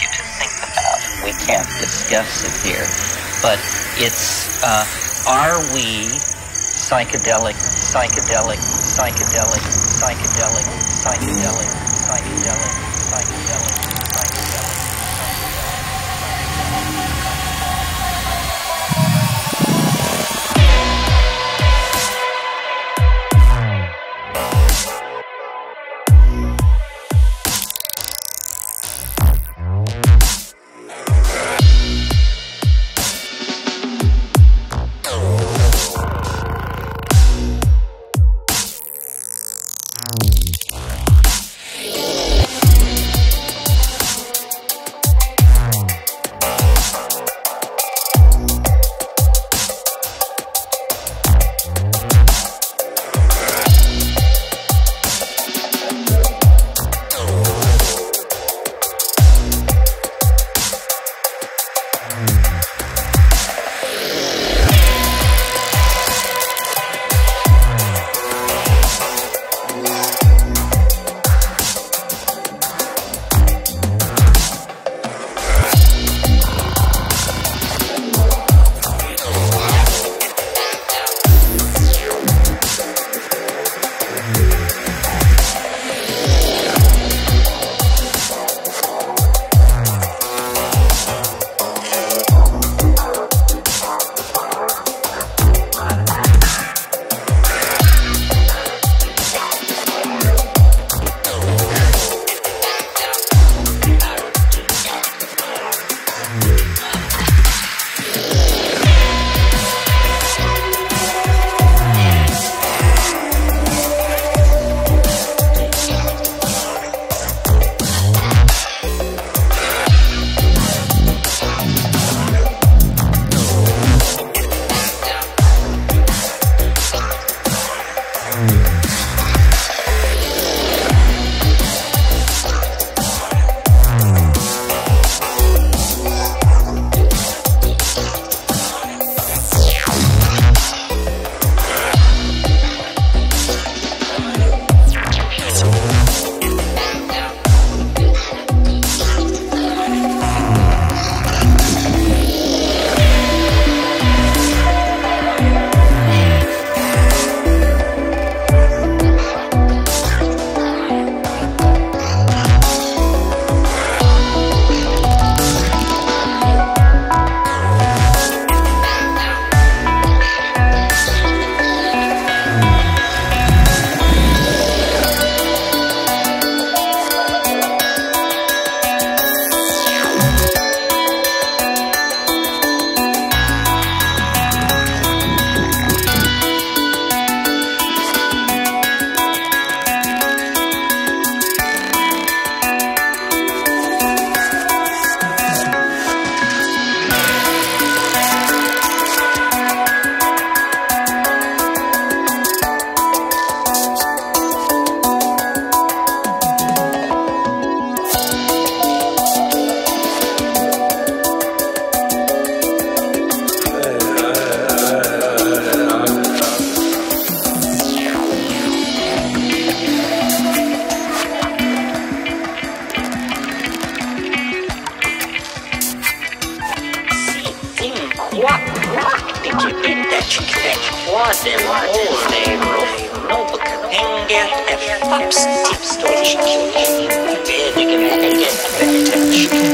you to think about. We can't discuss it here, but it's uh, are we psychedelic, psychedelic, psychedelic, psychedelic, psychedelic, psychedelic, psychedelic, catch? What in holy roll? No kan get a faps tips då. Det är det